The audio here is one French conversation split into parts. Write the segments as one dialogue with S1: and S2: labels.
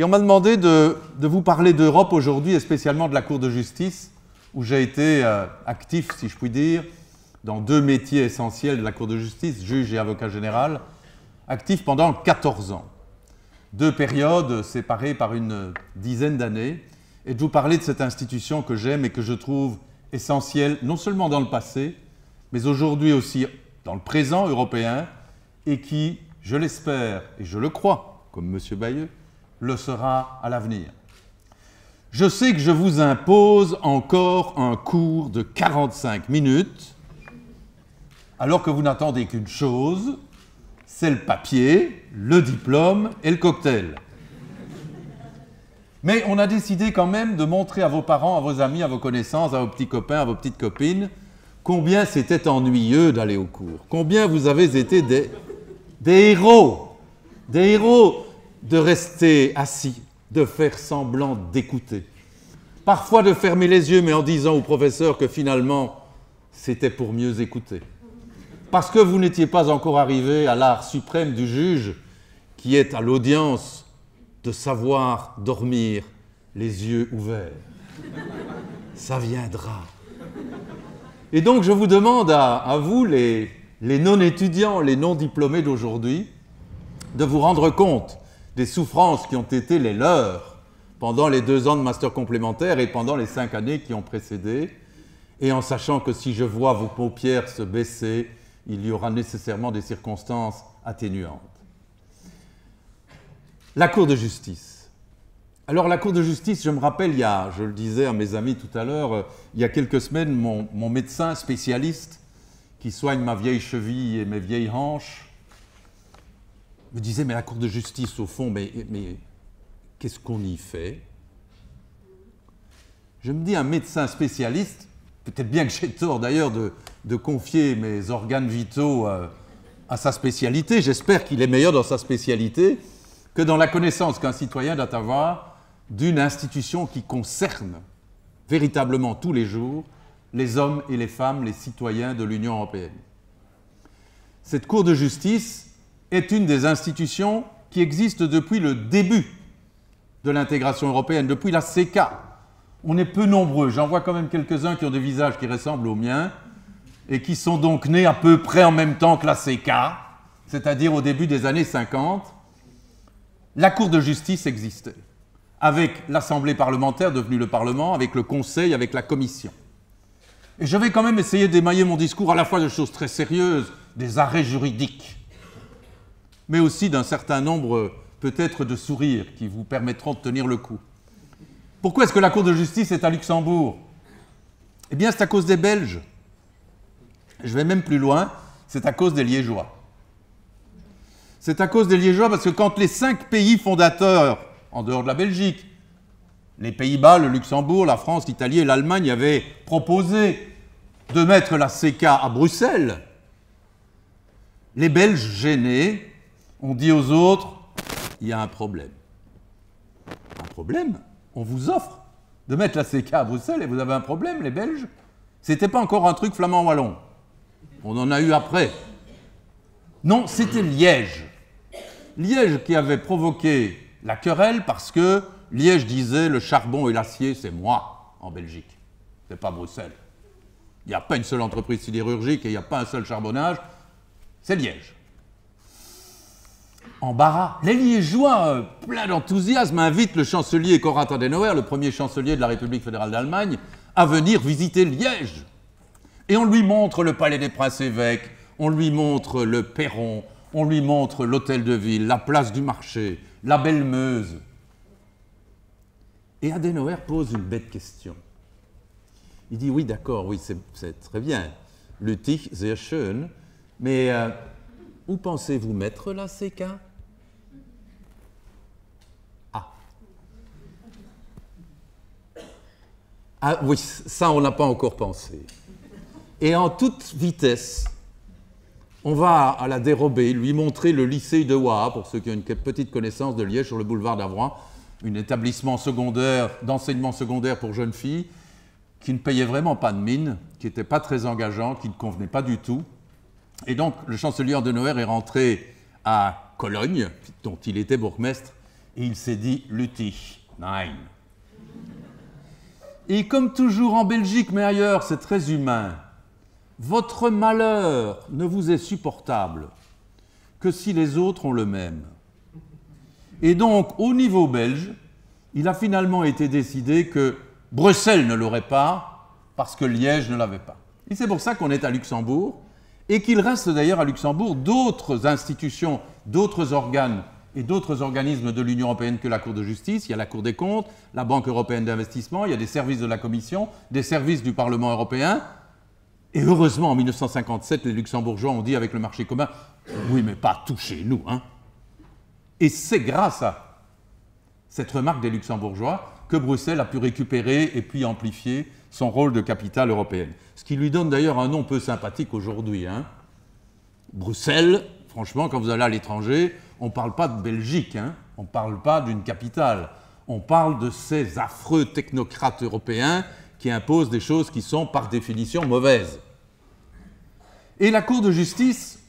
S1: Et on m'a demandé de, vous parler d'Europe aujourd'hui, et spécialement de la Cour de justice, où j'ai été euh, actif, si je puis dire, dans deux métiers essentiels de la Cour de justice, juge et avocat général, actif pendant 14 ans. Deux périodes séparées par une dizaine d'années, et de vous parler de cette institution que j'aime et que je trouve essentielle, non seulement dans le passé, mais aujourd'hui aussi dans le présent européen, et qui, je l'espère et je le crois, comme M. Bayeux, le sera à l'avenir. Je sais que je vous impose encore un cours de 45 minutes, alors que vous n'attendez qu'une chose, c'est le papier, le diplôme et le cocktail. Mais on a décidé quand même de montrer à vos parents, à vos amis, à vos connaissances, à vos petits copains, à vos petites copines, combien c'était ennuyeux d'aller au cours, combien vous avez été des, des héros, des héros de rester assis, de faire semblant d'écouter, parfois de fermer les yeux, mais en disant au professeur que finalement c'était pour mieux écouter. Parce que vous n'étiez pas encore arrivé à l'art suprême du juge, qui est à l'audience de savoir dormir les yeux ouverts. Ça viendra. Et donc je vous demande à, vous, les non-étudiants, les non-diplômés d'aujourd'hui, de vous rendre compte des souffrances qui ont été les leurs pendant les deux ans de master complémentaire et pendant les cinq années qui ont précédé, et en sachant que si je vois vos paupières se baisser, il y aura nécessairement des circonstances atténuantes. La Cour de justice. Alors la Cour de justice, je me rappelle, il y a, je le disais à mes amis tout à l'heure, euh, il y a quelques semaines, mon, mon médecin spécialiste qui soigne ma vieille cheville et mes vieilles hanches me disait, mais la Cour de justice, au fond, mais, mais qu'est-ce qu'on y fait? Je me dis, un médecin spécialiste, peut-être bien que j'ai tort d'ailleurs de, confier mes organes vitaux à, euh, à sa spécialité, j'espère qu'il est meilleur dans sa spécialité que dans la connaissance qu'un citoyen doit avoir d'une institution qui concerne véritablement tous les jours les hommes et les femmes, les citoyens de l'Union européenne. Cette Cour de justice, est une des institutions qui existe depuis le début de l'intégration européenne, depuis la CECA. On est peu nombreux, j'en vois quand même quelques-uns qui ont des visages qui ressemblent aux miens et qui sont donc nés à peu près en même temps que la CECA, c'est-à-dire au début des années 50. La Cour de justice existait, avec l'Assemblée parlementaire devenue le Parlement, avec le Conseil, avec la Commission. Et je vais quand même essayer d'émailler mon discours à la fois de choses très sérieuses, des arrêts juridiques, mais aussi d'un certain nombre peut-être de sourires qui vous permettront de tenir le coup. Pourquoi est-ce que la Cour de justice est à Luxembourg? Eh bien, c'est à cause des Belges. Je vais même plus loin, c'est à cause des Liégeois. C'est à cause des Liégeois parce que quand les cinq pays fondateurs, en dehors de la Belgique, les Pays-Bas, le Luxembourg, la France, l'Italie et l'Allemagne avaient proposé de mettre la CK à Bruxelles, les Belges gênés on dit aux autres, il y a un problème. Un problème On vous offre de mettre la CK à Bruxelles et vous avez un problème, les Belges C'était pas encore un truc flamand-wallon. On en a eu après. Non, c'était Liège. Liège qui avait provoqué la querelle parce que Liège disait le charbon et l'acier, c'est moi en Belgique. C'est pas Bruxelles. Il n'y a pas une seule entreprise sidérurgique et il n'y a pas un seul charbonnage. C'est Liège embarras. Les Liégeois, euh, plein d'enthousiasme, invitent le chancelier Konrad Adenauer, le premier chancelier de la République fédérale d'Allemagne, à venir visiter Liège. Et on lui montre le palais des princes-évêques, on lui montre le perron, on lui montre l'hôtel de ville, la place du marché, la belle Meuse. Et Adenauer pose une bête question. Il dit oui, d'accord, oui, c'est très bien. Lüttich, sehr schön, mais euh, où pensez-vous mettre la CK Ah oui, ça on n'a pas encore pensé. Et en toute vitesse, on va à la dérober, lui montrer le lycée de Wa, pour ceux qui ont une petite connaissance de Liège sur le boulevard d'Avroy, un établissement secondaire, d'enseignement secondaire pour jeunes filles, qui ne payait vraiment pas de mine, qui n'était pas très engageant, qui ne convenait pas du tout. Et donc le chancelier de Noël est rentré à Cologne, dont il était bourgmestre, Et il s'est dit Lutti, nein. Et comme toujours en Belgique, mais ailleurs, c'est très humain. Votre malheur ne vous est supportable que si les autres ont le même. Et donc, au niveau belge, il a finalement été décidé que Bruxelles ne l'aurait pas parce que Liège ne l'avait pas. Et c'est pour ça qu'on est à Luxembourg et qu'il reste d'ailleurs à Luxembourg d'autres institutions, d'autres organes et d'autres organismes de l'Union européenne que la Cour de justice. Il y a la Cour des comptes, la Banque européenne d'investissement, il y a des services de la Commission, des services du Parlement européen. Et heureusement, en 1957, les Luxembourgeois ont dit avec le marché commun, oui, mais pas tout chez nous. Hein. Et c'est grâce à cette remarque des Luxembourgeois que Bruxelles a pu récupérer et puis amplifier son rôle de capitale européenne. Ce qui lui donne d'ailleurs un nom peu sympathique aujourd'hui. Hein. Bruxelles, franchement, quand vous allez à l'étranger, on ne parle pas de Belgique, hein. on ne parle pas d'une capitale. On parle de ces affreux technocrates européens qui imposent des choses qui sont par définition mauvaises. Et la Cour de justice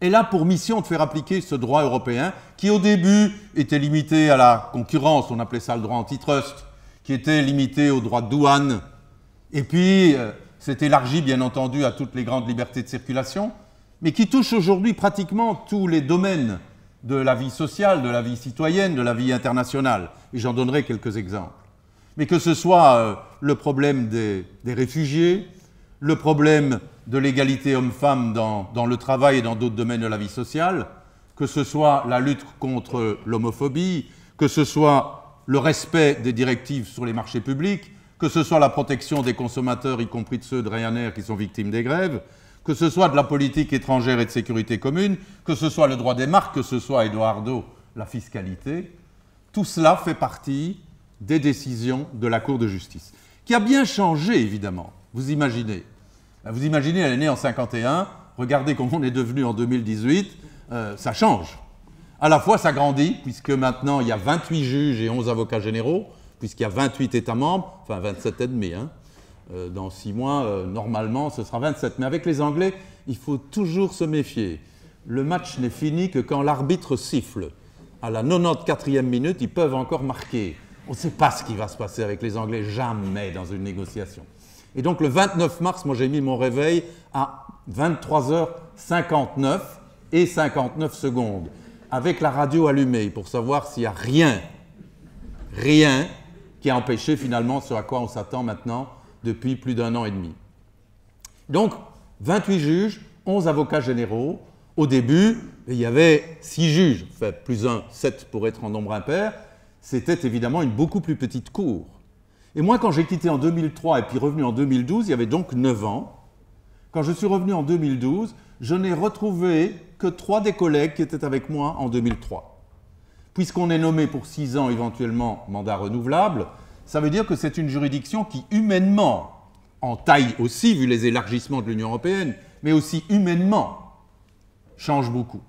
S1: est là pour mission de faire appliquer ce droit européen qui au début était limité à la concurrence, on appelait ça le droit antitrust, qui était limité au droit de douane, et puis euh, s'est élargi bien entendu à toutes les grandes libertés de circulation, mais qui touche aujourd'hui pratiquement tous les domaines de la vie sociale, de la vie citoyenne, de la vie internationale. Et j'en donnerai quelques exemples mais que ce soit euh, le problème des, réfugiés, le problème de l'égalité homme-femme dans, dans, le travail et dans d'autres domaines de la vie sociale, que ce soit la lutte contre l'homophobie, que ce soit le respect des directives sur les marchés publics, que ce soit la protection des consommateurs, y compris de ceux de Ryanair qui sont victimes des grèves, que ce soit de la politique étrangère et de sécurité commune, que ce soit le droit des marques, que ce soit, Eduardo, la fiscalité, tout cela fait partie des décisions de la Cour de justice, qui a bien changé, évidemment. Vous imaginez. Vous imaginez, elle est née en 51, regardez comment on est devenu en 2018, euh, ça change. À la fois, ça grandit, puisque maintenant, il y a 28 juges et 11 avocats généraux, puisqu'il y a 28 États membres, enfin 27 et demi. Hein. Euh, dans 6 mois, euh, normalement, ce sera 27. Mais avec les Anglais, il faut toujours se méfier. Le match n'est fini que quand l'arbitre siffle. À la 94e minute, ils peuvent encore marquer. On ne sait pas ce qui va se passer avec les Anglais, jamais dans une négociation. Et donc le 29 mars, moi j'ai mis mon réveil à 23h59 et 59 secondes, avec la radio allumée, pour savoir s'il n'y a rien, rien qui a empêché finalement ce à quoi on s'attend maintenant depuis plus d'un an et demi. Donc 28 juges, 11 avocats généraux. Au début, il y avait 6 juges, fait plus un, 7 pour être en nombre impair, c'était évidemment une beaucoup plus petite cour. Et moi, quand j'ai quitté en 2003 et puis revenu en 2012, il y avait donc 9 ans. Quand je suis revenu en 2012, je n'ai retrouvé que trois des collègues qui étaient avec moi en 2003. Puisqu'on est nommé pour 6 ans éventuellement mandat renouvelable, ça veut dire que c'est une juridiction qui humainement, en taille aussi vu les élargissements de l'Union européenne, mais aussi humainement, change beaucoup.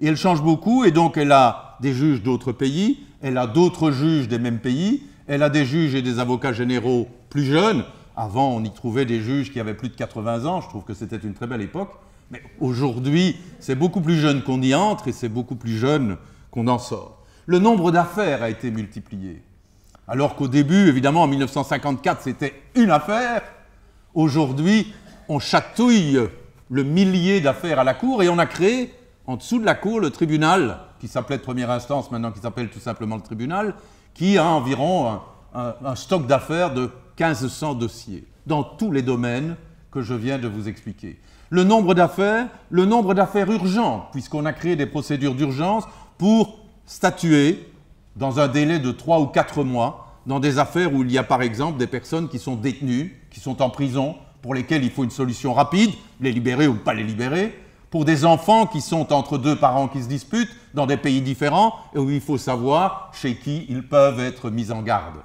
S1: Et elle change beaucoup et donc elle a des juges d'autres pays, elle a d'autres juges des mêmes pays, elle a des juges et des avocats généraux plus jeunes. Avant, on y trouvait des juges qui avaient plus de 80 ans, je trouve que c'était une très belle époque. Mais aujourd'hui, c'est beaucoup plus jeune qu'on y entre et c'est beaucoup plus jeune qu'on en sort. Le nombre d'affaires a été multiplié. Alors qu'au début, évidemment, en 1954, c'était une affaire. Aujourd'hui, on chatouille le millier d'affaires à la Cour et on a créé, en dessous de la Cour, le tribunal qui s'appelait de première instance, maintenant qui s'appelle tout simplement le tribunal, qui a environ un, stock d'affaires de 1500 dossiers, dans tous les domaines que je viens de vous expliquer. Le nombre d'affaires, le nombre d'affaires urgentes, puisqu'on a créé des procédures d'urgence pour statuer dans un délai de 3 ou 4 mois dans des affaires où il y a par exemple des personnes qui sont détenues, qui sont en prison, pour lesquelles il faut une solution rapide, les libérer ou pas les libérer, pour des enfants qui sont entre deux parents qui se disputent dans des pays différents et où il faut savoir chez qui ils peuvent être mis en garde.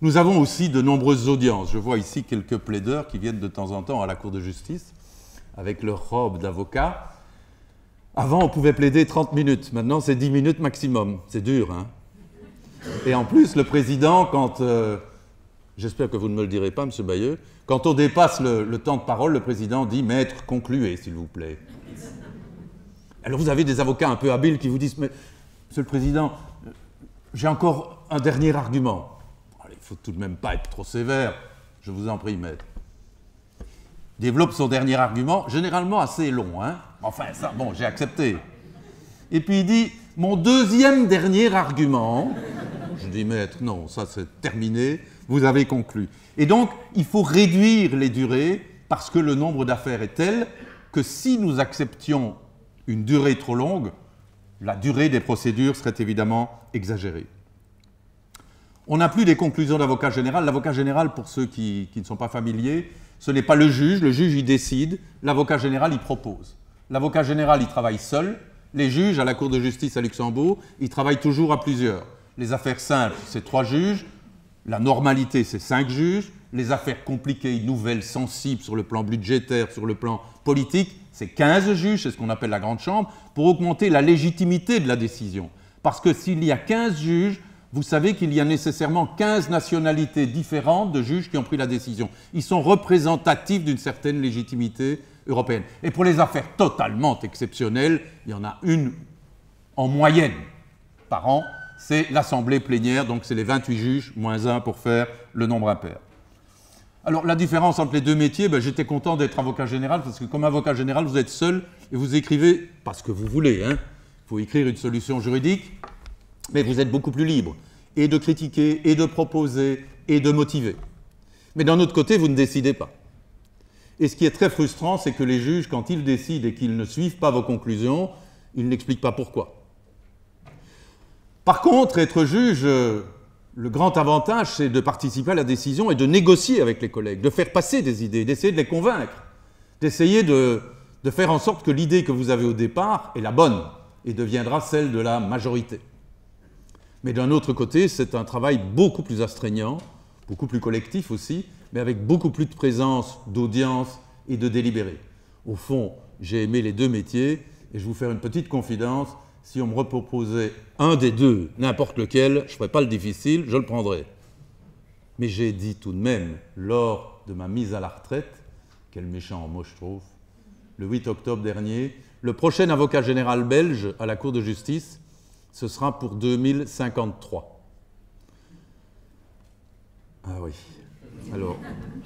S1: Nous avons aussi de nombreuses audiences. Je vois ici quelques plaideurs qui viennent de temps en temps à la Cour de justice avec leur robe d'avocat. Avant, on pouvait plaider 30 minutes. Maintenant, c'est 10 minutes maximum. C'est dur, hein Et en plus, le président, quand... Euh, j'espère que vous ne me le direz pas, M. Bayeux, quand on dépasse le, temps de parole, le président dit Maître, concluez, s'il vous plaît. Alors vous avez des avocats un peu habiles qui vous disent, mais Monsieur le Président, j'ai encore un dernier argument. Il ne faut tout de même pas être trop sévère, je vous en prie, maître. Développe son dernier argument, généralement assez long, hein Enfin, ça, bon, j'ai accepté. Et puis il dit, mon deuxième dernier argument, je dis, maître, non, ça c'est terminé, vous avez conclu. Et donc, il faut réduire les durées parce que le nombre d'affaires est tel que si nous acceptions une durée trop longue, la durée des procédures serait évidemment exagérée. On n'a plus des conclusions d'avocat général. L'avocat général, pour ceux qui, qui, ne sont pas familiers, ce n'est pas le juge. Le juge, il décide. L'avocat général, il propose. L'avocat général, il travaille seul. Les juges, à la Cour de justice à Luxembourg, ils travaillent toujours à plusieurs. Les affaires simples, c'est trois juges. La normalité, c'est cinq juges. Les affaires compliquées, nouvelles, sensibles sur le plan budgétaire, sur le plan politique, c'est 15 juges, c'est ce qu'on appelle la grande chambre, pour augmenter la légitimité de la décision. Parce que s'il y a 15 juges, vous savez qu'il y a nécessairement 15 nationalités différentes de juges qui ont pris la décision. Ils sont représentatifs d'une certaine légitimité européenne. Et pour les affaires totalement exceptionnelles, il y en a une en moyenne par an, c'est l'Assemblée plénière, donc c'est les 28 juges, moins 1 pour faire le nombre impair. Alors la différence entre les deux métiers, ben, j'étais content d'être avocat général parce que comme avocat général, vous êtes seul et vous écrivez parce que vous voulez. Hein. Il faut écrire une solution juridique, mais vous êtes beaucoup plus libre et de critiquer, et de proposer, et de motiver. Mais d'un autre côté, vous ne décidez pas. Et ce qui est très frustrant, c'est que les juges, quand ils décident et qu'ils ne suivent pas vos conclusions, ils n'expliquent pas pourquoi. Par contre, être juge, le grand avantage, c'est de participer à la décision et de négocier avec les collègues, de faire passer des idées, d'essayer de les convaincre, d'essayer de, faire en sorte que l'idée que vous avez au départ est la bonne et deviendra celle de la majorité. Mais d'un autre côté, c'est un travail beaucoup plus astreignant, beaucoup plus collectif aussi, mais avec beaucoup plus de présence, d'audience et de délibéré. Au fond, j'ai aimé les deux métiers et je vais vous faire une petite confidence si on me reproposait un des deux, n'importe lequel, je ne ferais pas le difficile, je le prendrais. Mais j'ai dit tout de même, lors de ma mise à la retraite, quel méchant mot je trouve, le 8 octobre dernier, le prochain avocat général belge à la Cour de justice, ce sera pour 2053. Ah oui. Alors,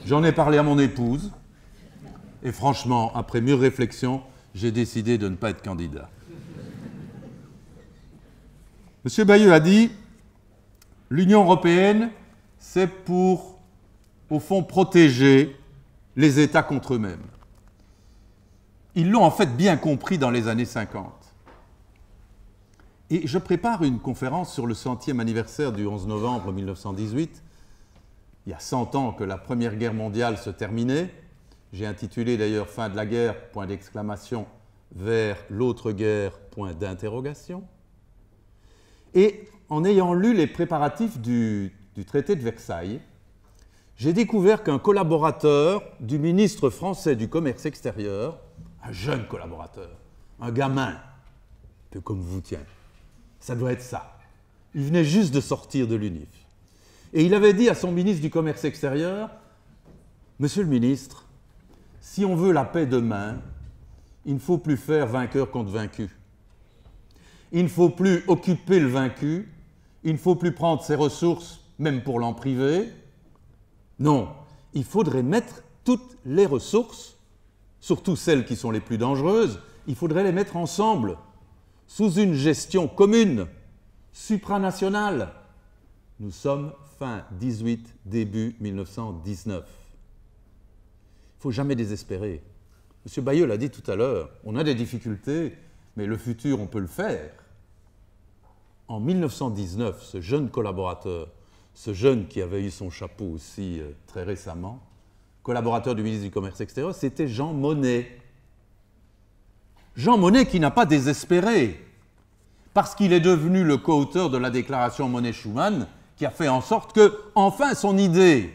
S1: j'en ai parlé à mon épouse, et franchement, après mûre réflexion, j'ai décidé de ne pas être candidat. M. Bayeux a dit l'Union européenne, c'est pour, au fond, protéger les États contre eux-mêmes. Ils l'ont en fait bien compris dans les années 50. Et je prépare une conférence sur le centième anniversaire du 11 novembre 1918. Il y a 100 ans que la Première Guerre mondiale se terminait. J'ai intitulé d'ailleurs Fin de la guerre, point d'exclamation, vers l'autre guerre, point d'interrogation. Et en ayant lu les préparatifs du, traité de Versailles, j'ai découvert qu'un collaborateur du ministre français du Commerce extérieur, un jeune collaborateur, un gamin, un peu comme vous, tiens, ça doit être ça. Il venait juste de sortir de l'UNIF. Et il avait dit à son ministre du Commerce extérieur, Monsieur le ministre, si on veut la paix demain, il ne faut plus faire vainqueur contre vaincu il ne faut plus occuper le vaincu, il ne faut plus prendre ses ressources, même pour l'en priver. Non, il faudrait mettre toutes les ressources, surtout celles qui sont les plus dangereuses, il faudrait les mettre ensemble, sous une gestion commune, supranationale. Nous sommes fin 18, début 1919. Il ne faut jamais désespérer. M. Bayeux l'a dit tout à l'heure, on a des difficultés, mais le futur, on peut le faire en 1919, ce jeune collaborateur, ce jeune qui avait eu son chapeau aussi euh, très récemment, collaborateur du ministre du Commerce extérieur, c'était Jean Monnet. Jean Monnet qui n'a pas désespéré, parce qu'il est devenu le co-auteur de la déclaration Monnet-Schuman, qui a fait en sorte que, enfin, son idée,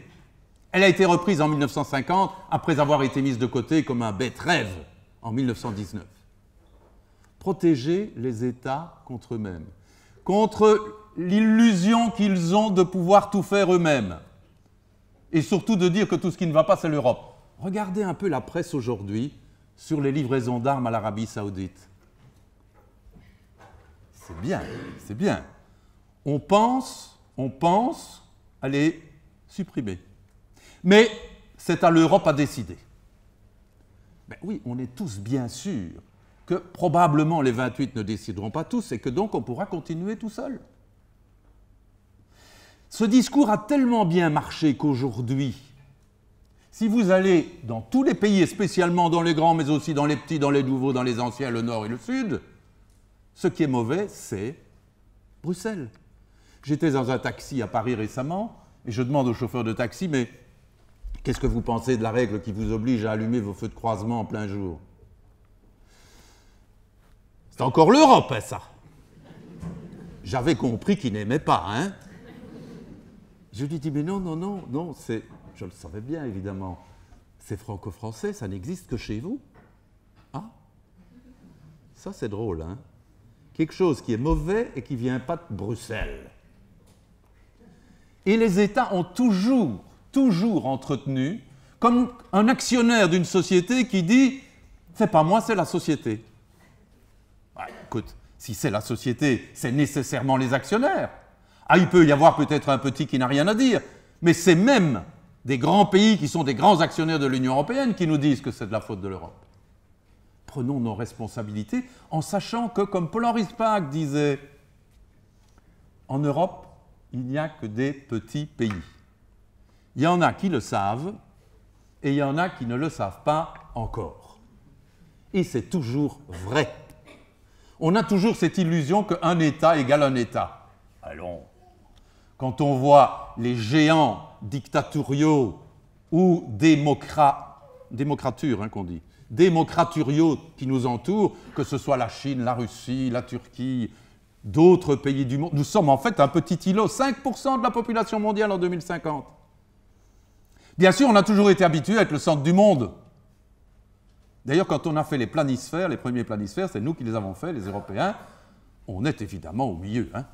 S1: elle a été reprise en 1950, après avoir été mise de côté comme un bête rêve en 1919. Protéger les États contre eux-mêmes contre l'illusion qu'ils ont de pouvoir tout faire eux-mêmes. Et surtout de dire que tout ce qui ne va pas, c'est l'Europe. Regardez un peu la presse aujourd'hui sur les livraisons d'armes à l'Arabie saoudite. c'est bien, c'est bien. On pense, on pense à les supprimer. Mais c'est à l'Europe à décider. Ben oui, on est tous bien sûrs que probablement les 28 ne décideront pas tous et que donc on pourra continuer tout seul. Ce discours a tellement bien marché qu'aujourd'hui, si vous allez dans tous les pays, et spécialement dans les grands, mais aussi dans les petits, dans les nouveaux, dans les anciens, le nord et le sud, ce qui est mauvais, c'est Bruxelles. J'étais dans un taxi à Paris récemment, et je demande au chauffeur de taxi, mais qu'est-ce que vous pensez de la règle qui vous oblige à allumer vos feux de croisement en plein jour? C'est encore l'Europe, hein, ça. J'avais compris qu'il n'aimait pas, hein Je lui dis, mais non, non, non, non, c'est je le savais bien, évidemment. C'est franco-français, ça n'existe que chez vous. Ah Ça, c'est drôle, hein Quelque chose qui est mauvais et qui ne vient pas de Bruxelles. Et les États ont toujours, toujours entretenu, comme un actionnaire d'une société qui dit c'est pas moi, c'est la société. Ah, écoute, si c'est la société, c'est nécessairement les actionnaires. Ah, il peut y avoir peut-être un petit qui n'a rien à dire, mais c'est même des grands pays qui sont des grands actionnaires de l'Union européenne qui nous disent que c'est de la faute de l'Europe. Prenons nos responsabilités en sachant que, comme Paul-Henri Spaak disait, en Europe, il n'y a que des petits pays. Il y en a qui le savent et il y en a qui ne le savent pas encore. Et c'est toujours vrai. On a toujours cette illusion qu'un État égale un État. Allons, quand on voit les géants dictatoriaux ou démocra... démocratures, hein, qu'on dit, démocraturiaux qui nous entourent, que ce soit la Chine, la Russie, la Turquie, d'autres pays du monde. Nous sommes en fait un petit îlot, 5% de la population mondiale en 2050. Bien sûr, on a toujours été habitué à être le centre du monde. D'ailleurs, quand on a fait les planisphères, les premiers planisphères, c'est nous qui les avons faits, les Européens, on est évidemment au milieu. Hein.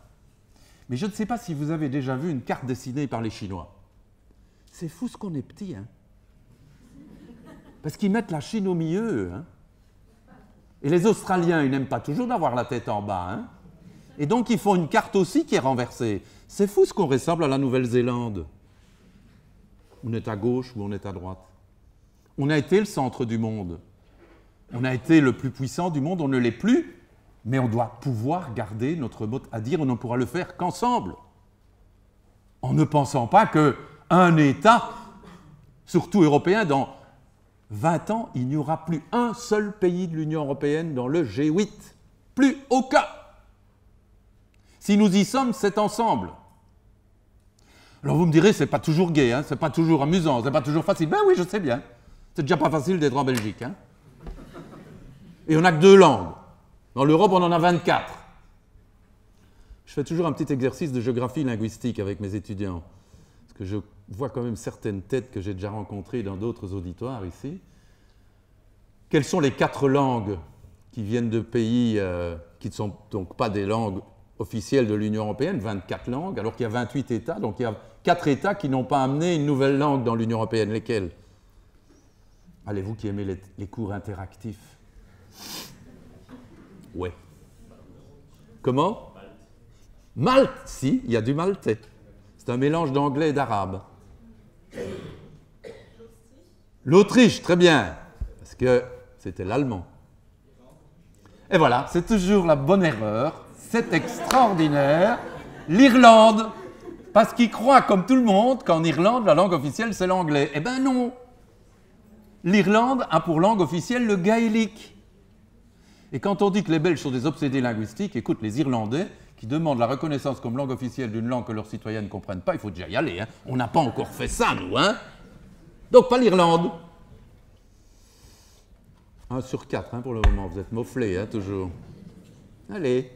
S1: Mais je ne sais pas si vous avez déjà vu une carte dessinée par les Chinois. C'est fou ce qu'on est petit, hein Parce qu'ils mettent la Chine au milieu, hein Et les Australiens, ils n'aiment pas toujours d'avoir la tête en bas, hein Et donc ils font une carte aussi qui est renversée. C'est fou ce qu'on ressemble à la Nouvelle-Zélande. On est à gauche ou on est à droite. On a été le centre du monde. On a été le plus puissant du monde, on ne l'est plus mais on doit pouvoir garder notre mot à dire, on ne pourra le faire qu'ensemble. En ne pensant pas qu'un État, surtout européen, dans 20 ans, il n'y aura plus un seul pays de l'Union européenne dans le G8. Plus aucun. Si nous y sommes, c'est ensemble. Alors vous me direz, c'est pas toujours gai, hein, c'est pas toujours amusant, c'est pas toujours facile. Ben oui, je sais bien. C'est déjà pas facile d'être en Belgique. Hein. Et on n'a que deux langues. Dans l'Europe, on en a 24. Je fais toujours un petit exercice de géographie linguistique avec mes étudiants, que je vois quand même certaines têtes que j'ai déjà rencontrées dans d'autres auditoires ici. Quelles sont les quatre langues qui viennent de pays euh, qui ne sont donc pas des langues officielles de l'Union européenne, 24 langues, alors qu'il y a 28 États, donc il y a quatre États qui n'ont pas amené une nouvelle langue dans l'Union européenne. Lesquels? Allez, vous qui aimez les cours interactifs? Ouais. Comment? Malte, si, il y a du maltais. C'est un mélange d'anglais et d'arabe. L'Autriche, très bien, parce que c'était l'allemand. Et voilà, c'est toujours la bonne erreur, c'est extraordinaire. L'Irlande, parce qu'ils croient, comme tout le monde, qu'en Irlande, la langue officielle, c'est l'anglais. Eh ben non L'Irlande a pour langue officielle le gaélique. Et quand on dit que les Belges sont des obsédés linguistiques, écoute, les Irlandais qui demandent la reconnaissance comme langue officielle d'une langue que leurs citoyens ne comprennent pas, il faut déjà y aller. Hein. On n'a pas encore fait ça, nous. Hein Donc pas l'Irlande. Un sur quatre hein, pour le moment, vous êtes mofflés, hein, toujours. Allez.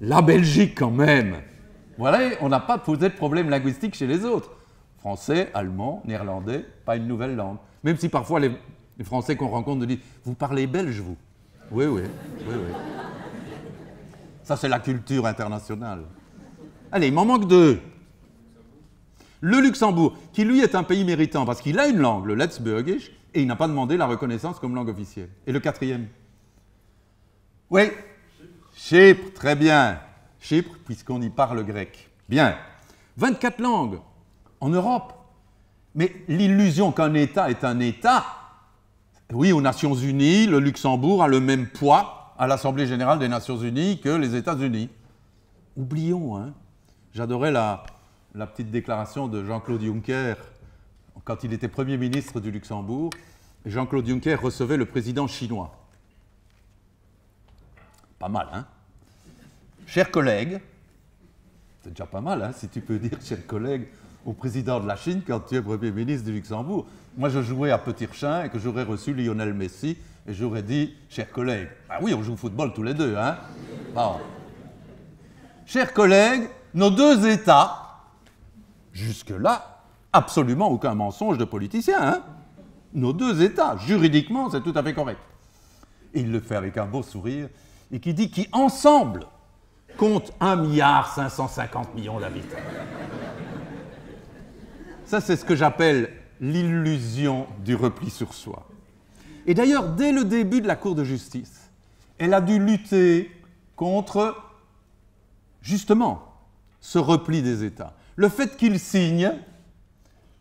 S1: La Belgique, quand même. Voilà, on n'a pas posé de problème linguistique chez les autres. Français, allemand, néerlandais, pas une nouvelle langue. Même si parfois les Français qu'on rencontre nous disent Vous parlez belge, vous? Oui, oui, oui, oui. Ça, c'est la culture internationale. Allez, il m'en manque deux. Le Luxembourg, qui lui est un pays méritant parce qu'il a une langue, le Letzburgisch, et il n'a pas demandé la reconnaissance comme langue officielle. Et le quatrième Oui, Chypre, très bien. Chypre, puisqu'on y parle grec. Bien. 24 langues en Europe. Mais l'illusion qu'un État est un État, oui, aux Nations Unies, le Luxembourg a le même poids à l'Assemblée générale des Nations Unies que les États-Unis. Oublions, hein. J'adorais la, petite déclaration de Jean-Claude Juncker quand il était Premier ministre du Luxembourg. Jean-Claude Juncker recevait le président chinois. Pas mal, hein Chers collègues, c'est déjà pas mal, hein, si tu peux dire, chers collègues, au président de la Chine quand tu es Premier ministre du Luxembourg. Moi, je jouais à Petit Rechin et que j'aurais reçu Lionel Messi et j'aurais dit, chers collègues, ah oui, on joue au football tous les deux, hein bon. Chers collègues, nos deux États, jusque-là, absolument aucun mensonge de politicien, hein Nos deux États, juridiquement, c'est tout à fait correct. Et il le fait avec un beau sourire et qui dit qui ensemble compte 1 milliard 550 millions d'habitants. Ça, c'est ce que j'appelle l'illusion du repli sur soi. Et d'ailleurs, dès le début de la Cour de justice, elle a dû lutter contre, justement, ce repli des États. Le fait qu'ils signent,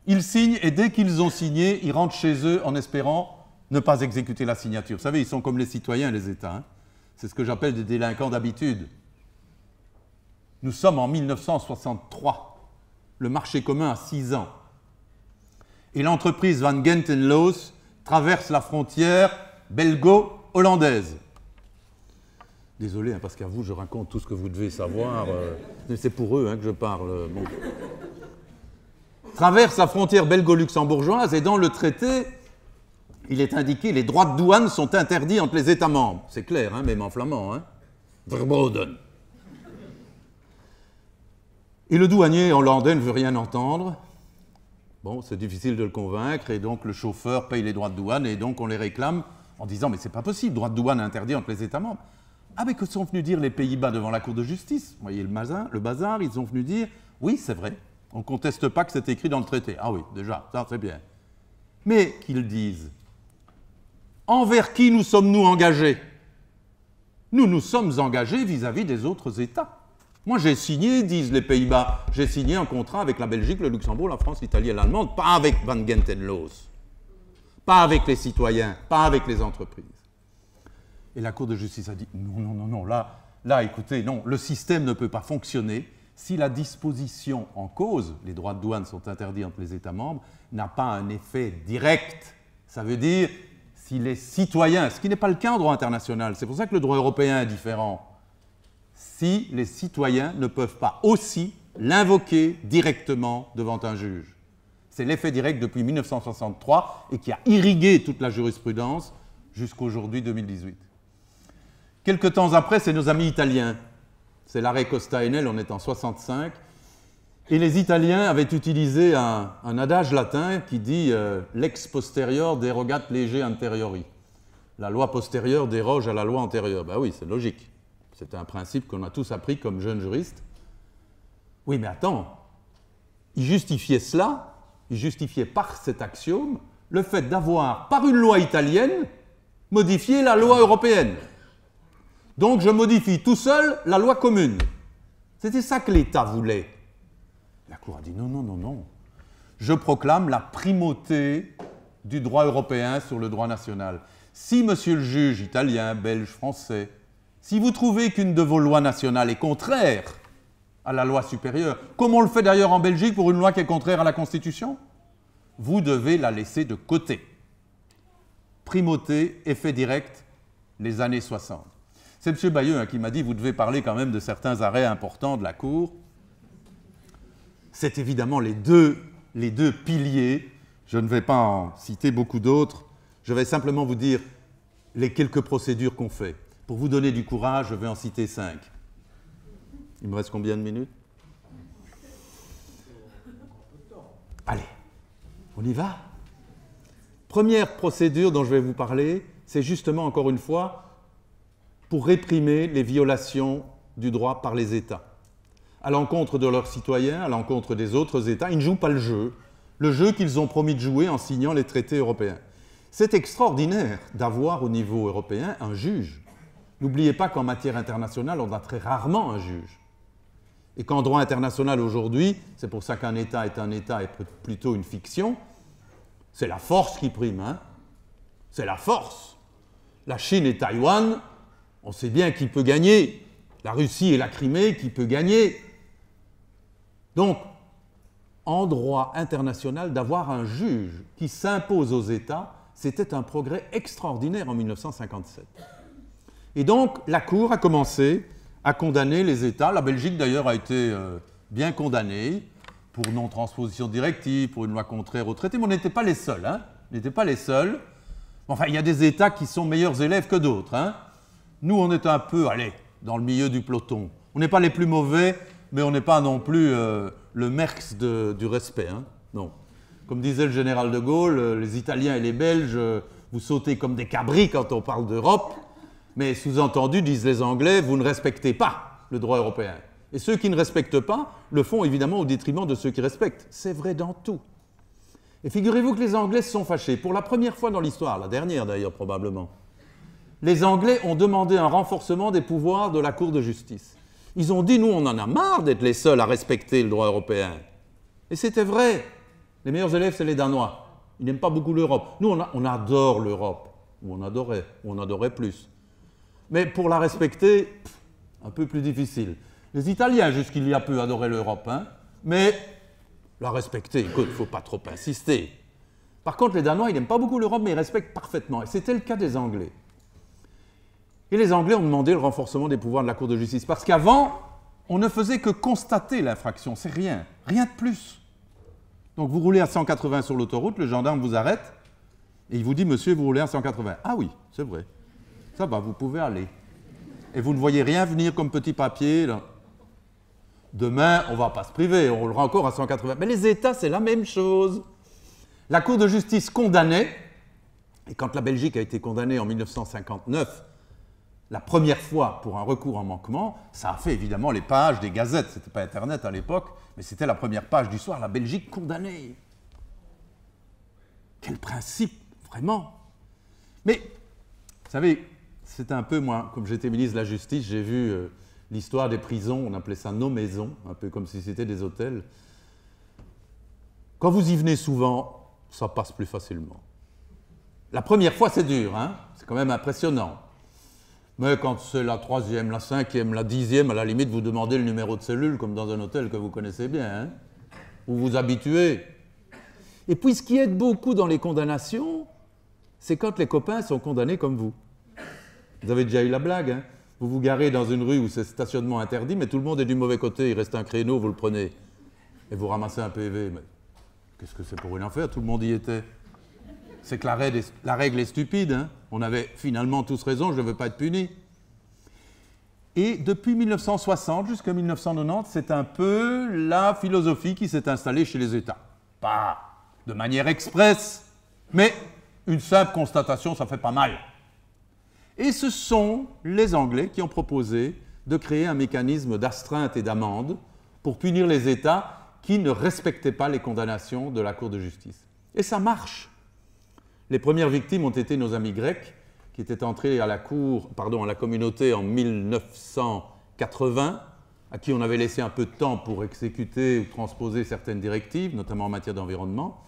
S1: ils signent et dès qu'ils ont signé, ils rentrent chez eux en espérant ne pas exécuter la signature. Vous savez, ils sont comme les citoyens, les États. Hein. C'est ce que j'appelle des délinquants d'habitude. Nous sommes en 1963. Le marché commun a 6 ans et l'entreprise Van Gentenloos traverse la frontière belgo-hollandaise. Désolé, hein, parce qu'à vous, je raconte tout ce que vous devez savoir. Euh, c'est pour eux hein, que je parle. Traverse la frontière belgo-luxembourgeoise et dans le traité, il est indiqué les droits de douane sont interdits entre les États membres. C'est clair, hein, même en flamand. Hein. Verboden. Et le douanier hollandais ne veut rien entendre. Bon, c'est difficile de le convaincre, et donc le chauffeur paye les droits de douane, et donc on les réclame en disant Mais c'est pas possible, droits de douane interdits entre les États membres. Ah, mais que sont venus dire les Pays-Bas devant la Cour de justice? Vous voyez le bazar, ils sont venus dire Oui, c'est vrai, on ne conteste pas que c'est écrit dans le traité. Ah oui, déjà, ça c'est bien. Mais qu'ils disent Envers qui nous sommes-nous engagés? Nous nous sommes engagés vis à -vis des autres États. Moi, j'ai signé, disent les Pays-Bas, j'ai signé un contrat avec la Belgique, le Luxembourg, la France, l'Italie et l'Allemagne, pas avec Van Gentenloos, pas avec les citoyens, pas avec les entreprises. Et la Cour de justice a dit non, non, non, non, là, là, écoutez, non, le système ne peut pas fonctionner si la disposition en cause, les droits de douane sont interdits entre les États membres, n'a pas un effet direct. Ça veut dire si les citoyens, ce qui n'est pas le cas en droit international, c'est pour ça que le droit européen est différent si les citoyens ne peuvent pas aussi l'invoquer directement devant un juge. C'est l'effet direct depuis 1963 et qui a irrigué toute la jurisprudence jusqu'aujourd'hui 2018. Quelque temps après, c'est nos amis italiens. C'est l'arrêt Costa Enel, on est en 65. Et les Italiens avaient utilisé un, adage latin qui dit euh, lex posterior derogat lege anteriori. La loi postérieure déroge à la loi antérieure. Ben oui, c'est logique. C'est un principe qu'on a tous appris comme jeunes juristes. Oui, mais attends, il justifiait cela, il justifiait par cet axiome le fait d'avoir, par une loi italienne, modifié la loi européenne. Donc je modifie tout seul la loi commune. C'était ça que l'État voulait. La Cour a dit non, non, non, non. Je proclame la primauté du droit européen sur le droit national. Si monsieur le juge italien, belge, français si vous trouvez qu'une de vos lois nationales est contraire à la loi supérieure, comme on le fait d'ailleurs en Belgique pour une loi qui est contraire à la Constitution, vous devez la laisser de côté. Primauté, effet direct, les années 60. C'est M. Bayeux hein, qui m'a dit, vous devez parler quand même de certains arrêts importants de la Cour. C'est évidemment les deux, les deux piliers. Je ne vais pas en citer beaucoup d'autres. Je vais simplement vous dire les quelques procédures qu'on fait. Pour vous donner du courage, je vais en citer cinq. Il me reste combien de minutes? Allez, on y va? Première procédure dont je vais vous parler, c'est justement, encore une fois, pour réprimer les violations du droit par les États. À l'encontre de leurs citoyens, à l'encontre des autres États, ils ne jouent pas le jeu, le jeu qu'ils ont promis de jouer en signant les traités européens. C'est extraordinaire d'avoir au niveau européen un juge N'oubliez pas qu'en matière internationale, on a très rarement un juge. Et qu'en droit international aujourd'hui, c'est pour ça qu'un État est un État et plutôt une fiction, c'est la force qui prime. Hein c'est la force. La Chine et Taïwan, on sait bien qui peut gagner. La Russie et la Crimée, qui peut gagner. Donc, en droit international, d'avoir un juge qui s'impose aux États, c'était un progrès extraordinaire en 1957. Et donc, la Cour a commencé à condamner les États. La Belgique, d'ailleurs, a été euh, bien condamnée pour non-transposition directive, pour une loi contraire au traité, mais on n'était pas les seuls. Hein on n'était pas les seuls. Enfin, il y a des États qui sont meilleurs élèves que d'autres. Hein Nous, on est un peu, allez, dans le milieu du peloton. On n'est pas les plus mauvais, mais on n'est pas non plus euh, le merx du respect. Hein non. Comme disait le général de Gaulle, euh, les Italiens et les Belges, vous sautez comme des cabris quand on parle d'Europe. Mais sous-entendu, disent les Anglais, vous ne respectez pas le droit européen. Et ceux qui ne respectent pas le font évidemment au détriment de ceux qui respectent. C'est vrai dans tout. Et figurez-vous que les Anglais se sont fâchés. Pour la première fois dans l'histoire, la dernière d'ailleurs probablement, les Anglais ont demandé un renforcement des pouvoirs de la Cour de justice. Ils ont dit, nous, on en a marre d'être les seuls à respecter le droit européen. Et c'était vrai. Les meilleurs élèves, c'est les Danois. Ils n'aiment pas beaucoup l'Europe. Nous, on, adore l'Europe. Ou on adorait, ou on adorait plus. Mais pour la respecter, un peu plus difficile. Les Italiens, jusqu'il y a peu, adoraient l'Europe, hein, mais la respecter, il ne faut pas trop insister. Par contre, les Danois, ils n'aiment pas beaucoup l'Europe, mais ils respectent parfaitement. Et c'était le cas des Anglais. Et les Anglais ont demandé le renforcement des pouvoirs de la Cour de justice. Parce qu'avant, on ne faisait que constater l'infraction, c'est rien, rien de plus. Donc vous roulez à 180 sur l'autoroute, le gendarme vous arrête, et il vous dit, monsieur, vous roulez à 180. Ah oui, c'est vrai. Ça va, vous pouvez aller. Et vous ne voyez rien venir comme petit papier. Demain, on ne va pas se priver, on roulera encore à 180. Mais les États, c'est la même chose. La Cour de justice condamnait, et quand la Belgique a été condamnée en 1959, la première fois pour un recours en manquement, ça a fait évidemment les pages des gazettes. Ce n'était pas Internet à l'époque, mais c'était la première page du soir, la Belgique condamnée. Quel principe, vraiment? Mais, vous savez, c'est un peu, moi, comme j'étais ministre de la Justice, j'ai vu euh, l'histoire des prisons, on appelait ça nos maisons, un peu comme si c'était des hôtels. Quand vous y venez souvent, ça passe plus facilement. La première fois, c'est dur, hein c'est quand même impressionnant. Mais quand c'est la troisième, la cinquième, la dixième, à la limite, vous demandez le numéro de cellule, comme dans un hôtel que vous connaissez bien, hein vous vous habituez. Et puis, ce qui aide beaucoup dans les condamnations, c'est quand les copains sont condamnés comme vous. Vous avez déjà eu la blague, hein Vous vous garez dans une rue où c'est stationnement interdit, mais tout le monde est du mauvais côté, il reste un créneau, vous le prenez. Et vous ramassez un PV. Mais qu'est-ce que c'est pour une affaire? Tout le monde y était. C'est que la règle, est, stupide. Hein On avait finalement tous raison, je ne veux pas être puni. Et depuis 1960 jusqu'à 1990, c'est un peu la philosophie qui s'est installée chez les États. Pas de manière expresse, mais une simple constatation, ça fait pas mal. Et ce sont les Anglais qui ont proposé de créer un mécanisme d'astreinte et d'amende pour punir les États qui ne respectaient pas les condamnations de la Cour de justice. Et ça marche. Les premières victimes ont été nos amis grecs qui étaient entrés à la cour, pardon, à la communauté en 1980, à qui on avait laissé un peu de temps pour exécuter ou transposer certaines directives, notamment en matière d'environnement.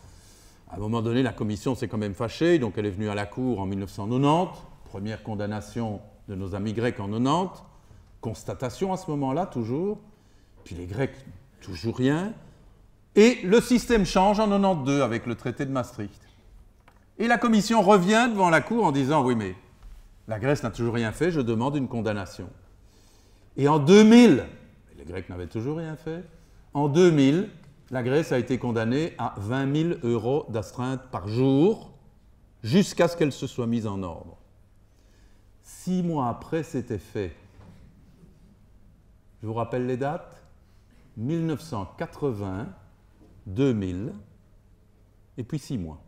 S1: À un moment donné, la commission s'est quand même fâchée, donc elle est venue à la cour en 1990 première condamnation de nos amis grecs en 90, constatation à ce moment-là toujours, puis les Grecs, toujours rien, et le système change en 92 avec le traité de Maastricht. Et la commission revient devant la Cour en disant Oui, mais la Grèce n'a toujours rien fait, je demande une condamnation. Et en 2000, les Grecs n'avaient toujours rien fait, en 2000, la Grèce a été condamnée à 20 000 euros d'astreinte par jour jusqu'à ce qu'elle se soit mise en ordre. Six mois après, c'était fait. Je vous rappelle les dates 1980, 2000, et puis six mois.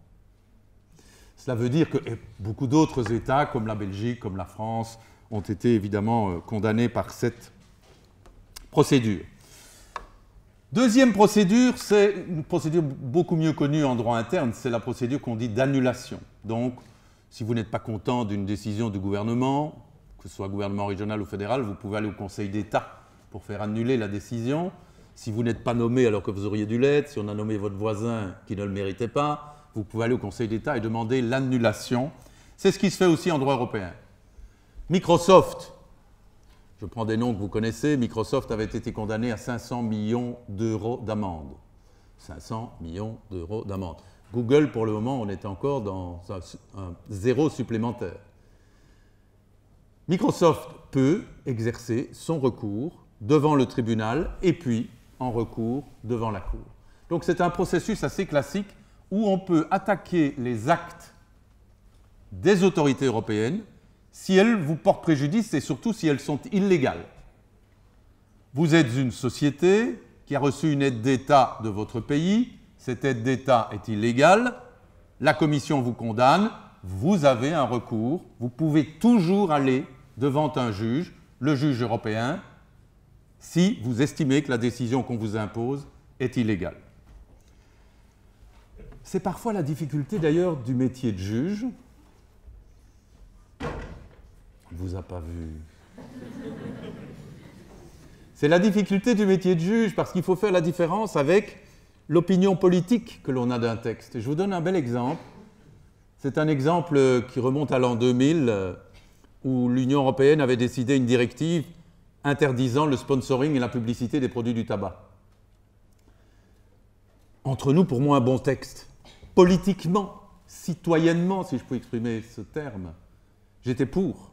S1: Cela veut dire que beaucoup d'autres États, comme la Belgique, comme la France, ont été évidemment euh, condamnés par cette procédure. Deuxième procédure, c'est une procédure beaucoup mieux connue en droit interne, c'est la procédure qu'on dit d'annulation. Donc, si vous n'êtes pas content d'une décision du gouvernement, que ce soit gouvernement régional ou fédéral, vous pouvez aller au Conseil d'État pour faire annuler la décision. Si vous n'êtes pas nommé alors que vous auriez dû l'être, si on a nommé votre voisin qui ne le méritait pas, vous pouvez aller au Conseil d'État et demander l'annulation. C'est ce qui se fait aussi en droit européen. Microsoft, je prends des noms que vous connaissez, Microsoft avait été condamné à 500 millions d'euros d'amende. 500 millions d'euros d'amende. Google, pour le moment, on est encore dans un, zéro supplémentaire. Microsoft peut exercer son recours devant le tribunal et puis en recours devant la Cour. Donc c'est un processus assez classique où on peut attaquer les actes des autorités européennes si elles vous portent préjudice et surtout si elles sont illégales. Vous êtes une société qui a reçu une aide d'État de votre pays, cette aide d'État est illégale, la Commission vous condamne, vous avez un recours, vous pouvez toujours aller devant un juge, le juge européen, si vous estimez que la décision qu'on vous impose est illégale. C'est parfois la difficulté d'ailleurs du métier de juge. On ne vous a pas vu. C'est la difficulté du métier de juge parce qu'il faut faire la différence avec l'opinion politique que l'on a d'un texte. Je vous donne un bel exemple. C'est un exemple qui remonte à l'an 2000 où l'Union européenne avait décidé une directive interdisant le sponsoring et la publicité des produits du tabac. Entre nous, pour moi, un bon texte. Politiquement, citoyennement, si je peux exprimer ce terme, j'étais pour.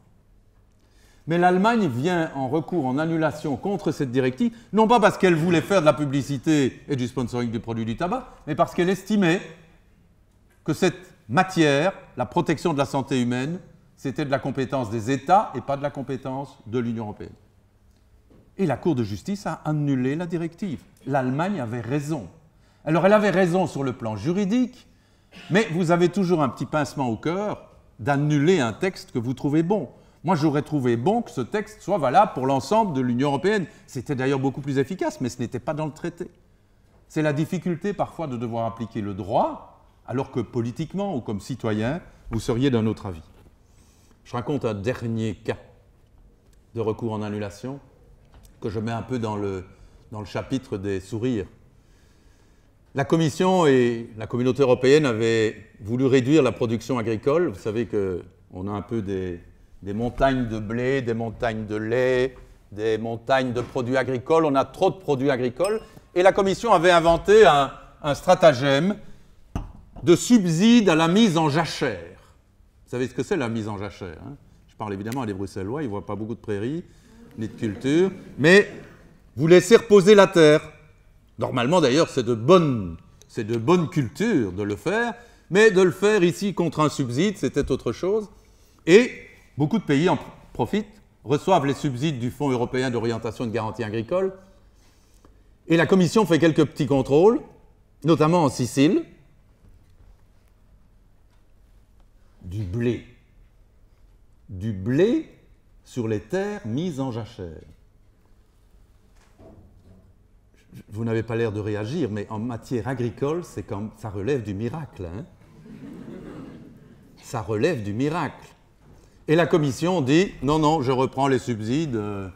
S1: Mais l'Allemagne vient en recours, en annulation contre cette directive, non pas parce qu'elle voulait faire de la publicité et du sponsoring du produit du tabac, mais parce qu'elle estimait que cette matière, la protection de la santé humaine, c'était de la compétence des États et pas de la compétence de l'Union européenne. Et la Cour de justice a annulé la directive. L'Allemagne avait raison. Alors elle avait raison sur le plan juridique, mais vous avez toujours un petit pincement au cœur d'annuler un texte que vous trouvez bon. Moi, j'aurais trouvé bon que ce texte soit valable pour l'ensemble de l'Union européenne. C'était d'ailleurs beaucoup plus efficace, mais ce n'était pas dans le traité. C'est la difficulté parfois de devoir appliquer le droit, alors que politiquement ou comme citoyen, vous seriez d'un autre avis. Je raconte un dernier cas de recours en annulation que je mets un peu dans le, dans le chapitre des sourires. La Commission et la communauté européenne avaient voulu réduire la production agricole. Vous savez qu'on a un peu des, des, montagnes de blé, des montagnes de lait, des montagnes de produits agricoles. On a trop de produits agricoles. Et la Commission avait inventé un, stratagème de subside à la mise en jachère. Vous savez ce que c'est la mise en jachère hein? Je parle évidemment à des Bruxellois, ils ne voient pas beaucoup de prairies ni de culture, mais vous laissez reposer la terre. Normalement, d'ailleurs, c'est de bonne, c'est de culture de le faire, mais de le faire ici contre un subside, c'était autre chose. Et beaucoup de pays en profitent, reçoivent les subsides du Fonds européen d'orientation et de garantie agricole. Et la Commission fait quelques petits contrôles, notamment en Sicile, du blé. Du blé sur les terres mises en jachère. Vous n'avez pas l'air de réagir, mais en matière agricole, c'est ça relève du miracle. Hein ça relève du miracle. Et la commission dit non, non, je reprends les subsides, euh,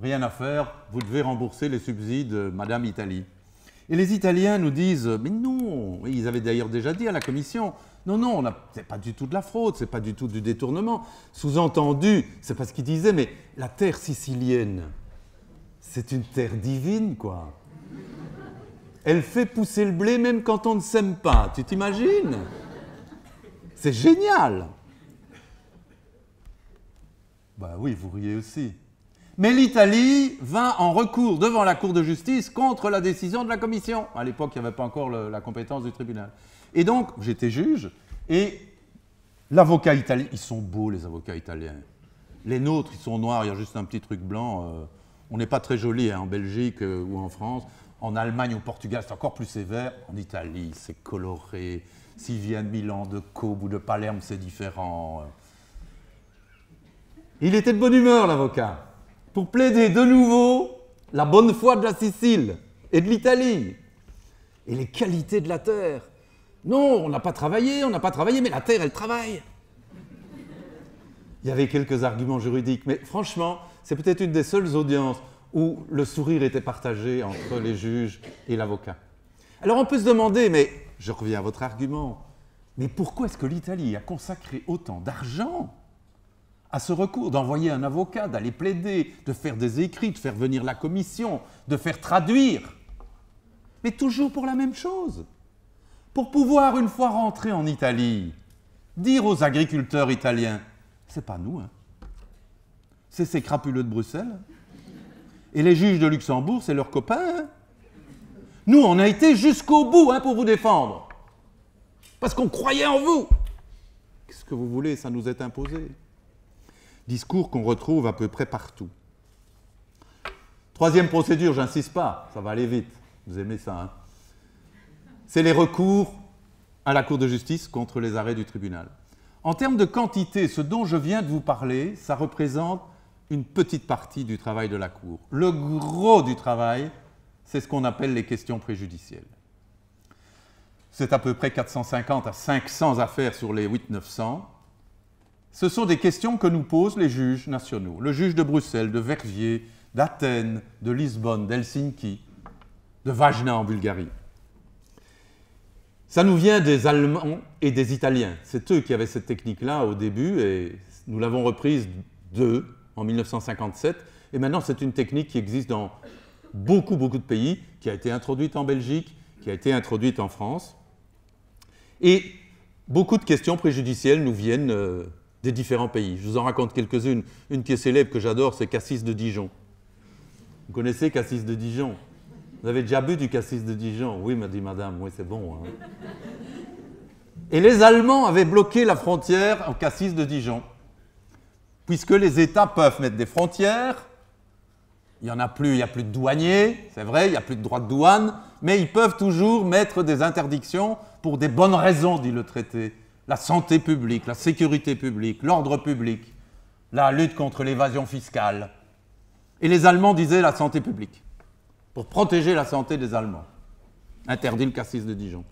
S1: rien à faire, vous devez rembourser les subsides, euh, Madame Italie. Et les Italiens nous disent mais non, ils avaient d'ailleurs déjà dit à la commission non, non, ce n'est pas du tout de la fraude, ce n'est pas du tout du détournement. Sous-entendu, c'est parce qu'il disait, mais la terre sicilienne, c'est une terre divine, quoi. Elle fait pousser le blé même quand on ne sème pas, tu t'imagines? C'est génial Ben oui, vous riez aussi. Mais l'Italie va en recours devant la Cour de justice contre la décision de la Commission. À l'époque, il n'y avait pas encore la compétence du tribunal. Et donc, j'étais juge, et l'avocat italien, ils sont beaux les avocats italiens. Les nôtres, ils sont noirs, il y a juste un petit truc blanc. Euh, on n'est pas très joli hein, en Belgique euh, ou en France. En Allemagne ou au Portugal, c'est encore plus sévère. En Italie, c'est coloré. S'ils viennent de Milan, de Côme ou de Palerme, c'est différent. Il était de bonne humeur, l'avocat, pour plaider de nouveau la bonne foi de la Sicile et de l'Italie et les qualités de la terre. Non, on n'a pas travaillé, on n'a pas travaillé, mais la terre, elle travaille. il y avait quelques arguments juridiques, mais franchement, c'est peut-être une des seules audiences où le sourire était partagé entre les juges et l'avocat. Alors on peut se demander, mais je reviens à votre argument, mais pourquoi est-ce que l'Italie a consacré autant d'argent à ce recours, d'envoyer un avocat, d'aller plaider, de faire des écrits, de faire venir la commission, de faire traduire Mais toujours pour la même chose. Pour pouvoir, une fois rentré en Italie, dire aux agriculteurs italiens, c'est pas nous, hein. c'est ces crapuleux de Bruxelles. Et les juges de Luxembourg, c'est leurs copains. Hein. Nous, on a été jusqu'au bout hein, pour vous défendre. Parce qu'on croyait en vous. Qu'est-ce que vous voulez? Ça nous est imposé. Discours qu'on retrouve à peu près partout. Troisième procédure, j'insiste pas, ça va aller vite. Vous aimez ça, hein C'est les recours à la Cour de justice contre les arrêts du tribunal. En termes de quantité, ce dont je viens de vous parler, ça représente une petite partie du travail de la Cour. Le gros du travail, c'est ce qu'on appelle les questions préjudicielles. C'est à peu près 450 à 500 affaires sur les 8-900 ce sont des questions que nous posent les juges nationaux. Le juge de Bruxelles, de Verviers, d'Athènes, de Lisbonne, d'Helsinki, de Vajna en Bulgarie. Ça nous vient des Allemands et des Italiens. C'est eux qui avaient cette technique-là au début et nous l'avons reprise d'eux en 1957. Et maintenant, c'est une technique qui existe dans beaucoup, beaucoup de pays, qui a été introduite en Belgique, qui a été introduite en France. Et beaucoup de questions préjudicielles nous viennent euh, des différents pays. Je vous en raconte quelques-unes. Une qui est célèbre, que j'adore, c'est Cassis de Dijon. Vous connaissez Cassis de Dijon? Vous avez déjà bu du Cassis de Dijon? Oui, m'a dit madame, oui, c'est bon. Hein. Et les Allemands avaient bloqué la frontière en Cassis de Dijon. Puisque les États peuvent mettre des frontières, il n'y en a plus, il n'y a plus de douaniers, c'est vrai, il n'y a plus de droits de douane, mais ils peuvent toujours mettre des interdictions pour des bonnes raisons, dit le traité la santé publique, la sécurité publique, l'ordre public, la lutte contre l'évasion fiscale. Et les Allemands disaient la santé publique, pour protéger la santé des Allemands. Interdit le cassis de Dijon.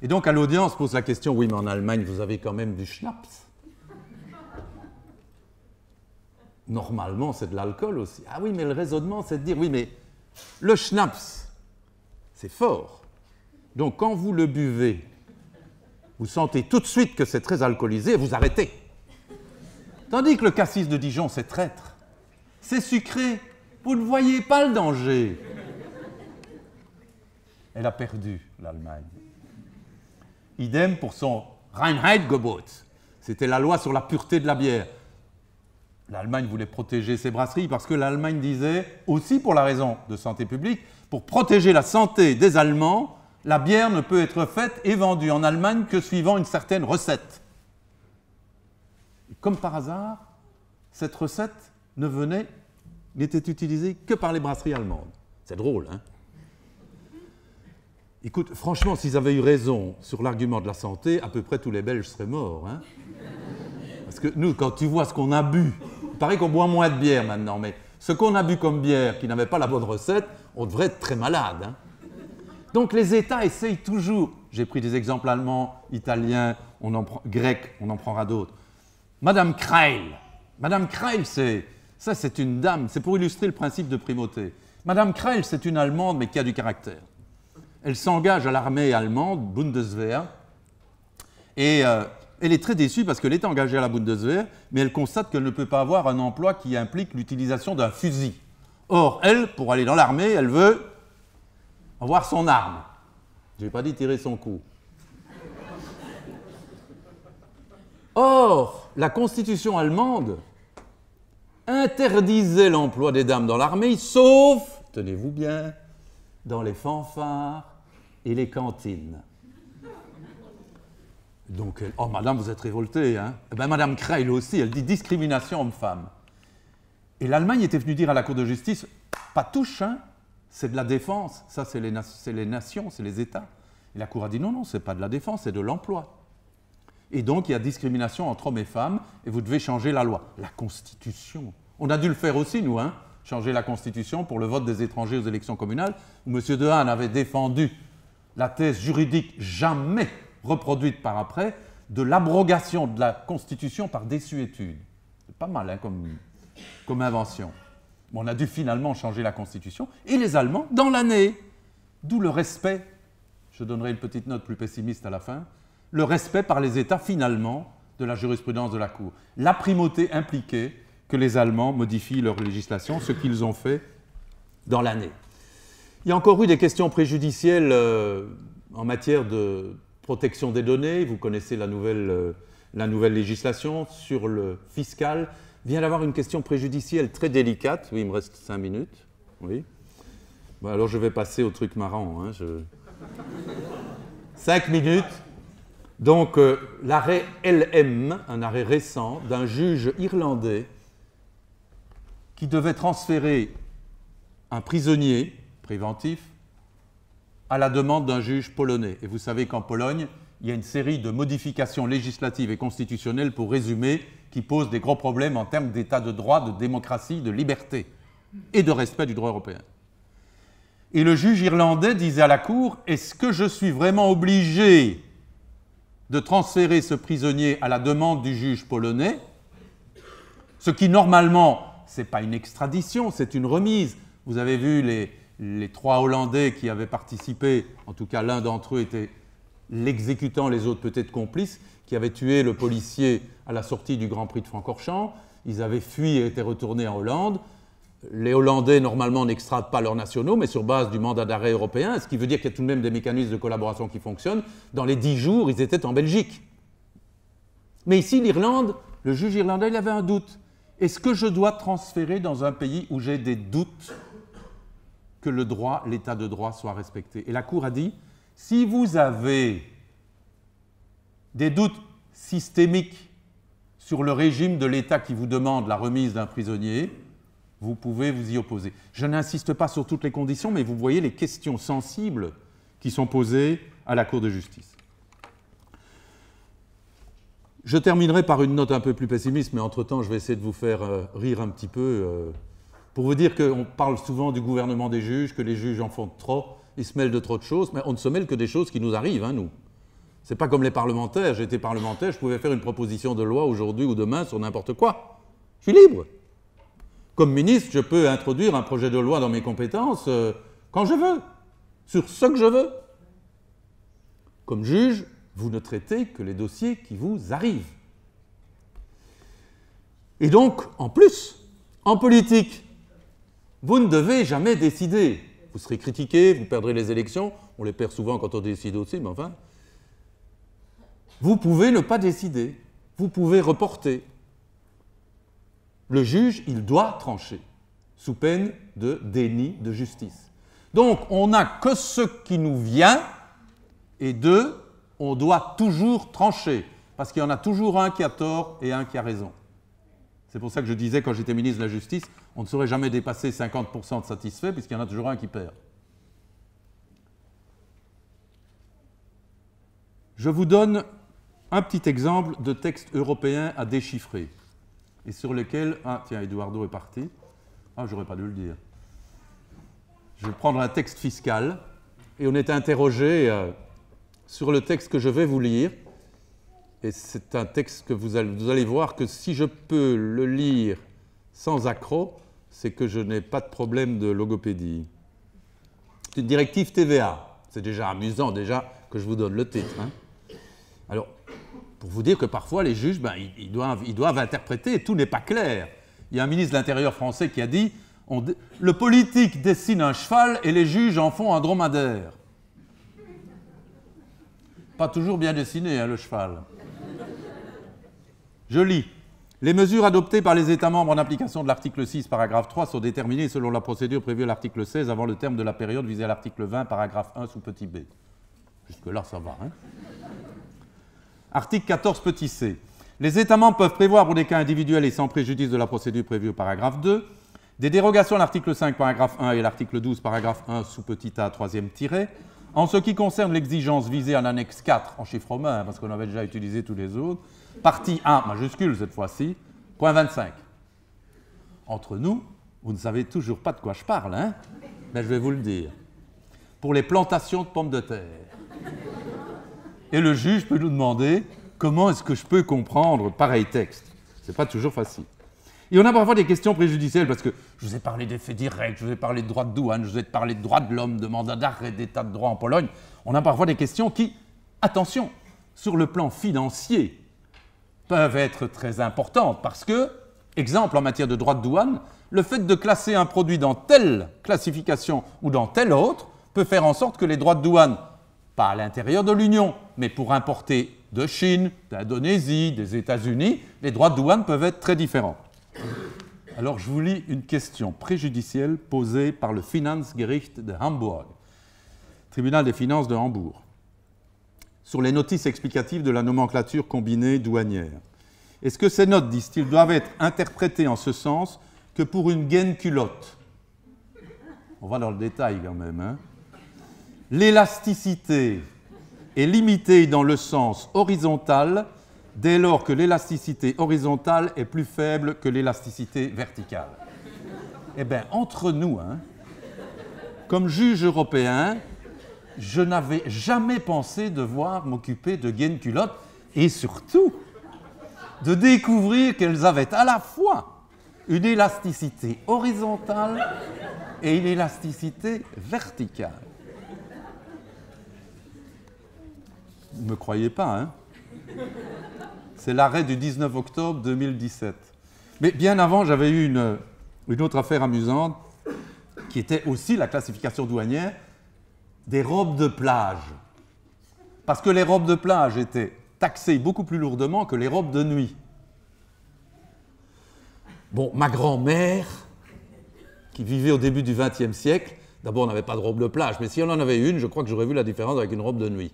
S1: Et donc à l'audience pose la question, oui mais en Allemagne vous avez quand même du schnapps. Normalement c'est de l'alcool aussi. Ah oui mais le raisonnement c'est de dire, oui mais le schnapps c'est fort. Donc quand vous le buvez vous sentez tout de suite que c'est très alcoolisé et vous arrêtez. Tandis que le cassis de Dijon, c'est traître. C'est sucré. Vous ne voyez pas le danger. Elle a perdu, l'Allemagne. Idem pour son Reinheitsgebot. C'était la loi sur la pureté de la bière. L'Allemagne voulait protéger ses brasseries parce que l'Allemagne disait, aussi pour la raison de santé publique, pour protéger la santé des Allemands, la bière ne peut être faite et vendue en Allemagne que suivant une certaine recette. comme par hasard, cette recette ne venait, n'était utilisée que par les brasseries allemandes. C'est drôle, hein? Écoute, franchement, s'ils avaient eu raison sur l'argument de la santé, à peu près tous les Belges seraient morts. Hein? Parce que nous, quand tu vois ce qu'on a bu, il paraît qu'on boit moins de bière maintenant, mais ce qu'on a bu comme bière qui n'avait pas la bonne recette, on devrait être très malade. Hein? Donc les États essayent toujours, j'ai pris des exemples allemands, italiens, on en grecs, on en prendra d'autres. Madame Kreil, Madame Kreil, c'est, ça c'est une dame, c'est pour illustrer le principe de primauté. Madame Kreil, c'est une Allemande, mais qui a du caractère. Elle s'engage à l'armée allemande, Bundeswehr, et euh, elle est très déçue parce qu'elle est engagée à la Bundeswehr, mais elle constate qu'elle ne peut pas avoir un emploi qui implique l'utilisation d'un fusil. Or, elle, pour aller dans l'armée, elle veut avoir son arme. Je n'ai pas dit tirer son coup. Or, la constitution allemande interdisait l'emploi des dames dans l'armée, sauf, tenez-vous bien, dans les fanfares et les cantines. Donc, oh madame, vous êtes révoltée, hein Eh bien, madame Kreil aussi, elle dit discrimination homme-femme. Et l'Allemagne était venue dire à la Cour de justice, pas touche, hein c'est de la défense, ça c'est les, nations, c'est les États. Et la Cour a dit non, non, c'est pas de la défense, c'est de l'emploi. Et donc il y a discrimination entre hommes et femmes, et vous devez changer la loi. La Constitution. On a dû le faire aussi, nous, hein, changer la Constitution pour le vote des étrangers aux élections communales, où M. Dehaene avait défendu la thèse juridique jamais reproduite par après, de l'abrogation de la Constitution par désuétude. C'est pas mal hein, comme, comme invention. On a dû finalement changer la Constitution, et les Allemands, dans l'année. D'où le respect, je donnerai une petite note plus pessimiste à la fin, le respect par les États finalement de la jurisprudence de la Cour. La primauté impliquait que les Allemands modifient leur législation, ce qu'ils ont fait dans l'année. Il y a encore eu des questions préjudicielles euh, en matière de protection des données. Vous connaissez la nouvelle, euh, la nouvelle législation sur le fiscal. Vient d'avoir une question préjudicielle très délicate. Oui, il me reste cinq minutes. Oui. alors je vais passer au truc marrant. Hein, cinq minutes. Donc euh, l'arrêt LM, un arrêt récent d'un juge irlandais qui devait transférer un prisonnier préventif à la demande d'un juge polonais. Et vous savez qu'en Pologne, il y a une série de modifications législatives et constitutionnelles, pour résumer, qui posent des gros problèmes en termes d'état de droit, de démocratie, de liberté et de respect du droit européen. Et le juge irlandais disait à la Cour, est-ce que je suis vraiment obligé de transférer ce prisonnier à la demande du juge polonais, ce qui normalement, ce n'est pas une extradition, c'est une remise. Vous avez vu les, les trois Hollandais qui avaient participé, en tout cas l'un d'entre eux était l'exécutant, les autres peut-être complices, qui avaient tué le policier à la sortie du Grand Prix de Francorchamps. Ils avaient fui et étaient retournés en Hollande les Hollandais, normalement, n'extradent pas leurs nationaux, mais sur base du mandat d'arrêt européen, ce qui veut dire qu'il y a tout de même des mécanismes de collaboration qui fonctionnent. Dans les dix jours, ils étaient en Belgique. Mais ici, l'Irlande, le juge irlandais, il avait un doute. Est-ce que je dois transférer dans un pays où j'ai des doutes que le droit, l'état de droit soit respecté? Et la Cour a dit, si vous avez des doutes systémiques sur le régime de l'État qui vous demande la remise d'un prisonnier, vous pouvez vous y opposer. Je n'insiste pas sur toutes les conditions, mais vous voyez les questions sensibles qui sont posées à la Cour de justice. Je terminerai par une note un peu plus pessimiste, mais entre-temps, je vais essayer de vous faire euh, rire un petit peu, euh, pour vous dire qu'on parle souvent du gouvernement des juges, que les juges en font trop, ils se mêlent de trop de choses, mais on ne se mêle que des choses qui nous arrivent, hein, nous. C'est pas comme les parlementaires. J'étais parlementaire, je pouvais faire une proposition de loi aujourd'hui ou demain sur n'importe quoi. Je suis libre. Comme ministre, je peux introduire un projet de loi dans mes compétences euh, quand je veux, sur ce que je veux. Comme juge, vous ne traitez que les dossiers qui vous arrivent. Et donc, en plus, en politique, vous ne devez jamais décider. Vous serez critiqué, vous perdrez les élections, on les perd souvent quand on décide aussi, mais enfin. Vous pouvez ne pas décider, vous pouvez reporter, le juge, il doit trancher, sous peine de déni de justice. Donc, on n'a que ce qui nous vient, et deux, on doit toujours trancher, parce qu'il y en a toujours un qui a tort et un qui a raison. C'est pour ça que je disais, quand j'étais ministre de la Justice, on ne saurait jamais dépasser 50% de satisfaits, puisqu'il y en a toujours un qui perd. Je vous donne un petit exemple de texte européen à déchiffrer et sur lequel... Ah, tiens, Eduardo est parti. Ah, j'aurais pas dû le dire. Je vais prendre un texte fiscal et on est interrogé euh, sur le texte que je vais vous lire. Et c'est un texte que vous allez, voir que si je peux le lire sans accroc, c'est que je n'ai pas de problème de logopédie. C'est une directive TVA. C'est déjà amusant déjà que je vous donne le titre. Hein. Alors, pour vous dire que parfois les juges, ben, ils, doivent, interpréter tout n'est pas clair. Il y a un ministre de l'Intérieur français qui a dit Le politique dessine un cheval et les juges en font un dromadaire. Pas toujours bien dessiné, hein, le cheval. Je lis. Les mesures adoptées par les États membres en application de l'article 6, paragraphe 3, sont déterminées selon la procédure prévue à l'article 16 avant le terme de la période visée à l'article 20, paragraphe 1 sous petit b. Jusque-là, ça va. Hein Article 14 petit c. Les États membres peuvent prévoir pour des cas individuels et sans préjudice de la procédure prévue au paragraphe 2 des dérogations à l'article 5, paragraphe 1 et l'article 12, paragraphe 1 sous petit a, troisième tiré, en ce qui concerne l'exigence visée en annexe 4 en chiffre romain, hein, parce qu'on avait déjà utilisé tous les autres, partie 1 majuscule cette fois-ci, point 25. Entre nous, vous ne savez toujours pas de quoi je parle, hein Mais je vais vous le dire. Pour les plantations de pommes de terre. Et le juge peut nous demander comment est-ce que je peux comprendre pareil texte Ce n'est pas toujours facile. Et on a parfois des questions préjudicielles parce que je vous ai parlé d'effets directs, je vous ai parlé de droits de douane, je vous ai parlé de droits de l'homme, de mandat d'arrêt, d'état de droit en Pologne. On a parfois des questions qui, attention, sur le plan financier, peuvent être très importantes parce que, exemple en matière de droits de douane, le fait de classer un produit dans telle classification ou dans telle autre peut faire en sorte que les droits de douane, à l'intérieur de l'Union, mais pour importer de Chine, d'Indonésie, des États-Unis, les droits de douane peuvent être très différents. Alors je vous lis une question préjudicielle posée par le Finanzgericht de Hamburg, tribunal des finances de Hambourg, sur les notices explicatives de la nomenclature combinée douanière. Est-ce que ces notes, disent-ils, doivent être interprétées en ce sens que pour une gaine culotte On va dans le détail quand même. Hein L'élasticité est limitée dans le sens horizontal dès lors que l'élasticité horizontale est plus faible que l'élasticité verticale. Eh bien, entre nous, hein, comme juge européen, je n'avais jamais pensé devoir m'occuper de gaines culottes et surtout de découvrir qu'elles avaient à la fois une élasticité horizontale et une élasticité verticale. Vous ne me croyez pas, hein c'est l'arrêt du 19 octobre 2017. Mais bien avant, j'avais eu une, autre affaire amusante qui était aussi la classification douanière des robes de plage. Parce que les robes de plage étaient taxées beaucoup plus lourdement que les robes de nuit. Bon, ma grand-mère, qui vivait au début du XXe siècle, d'abord on n'avait pas de robe de plage, mais si on en avait une, je crois que j'aurais vu la différence avec une robe de nuit.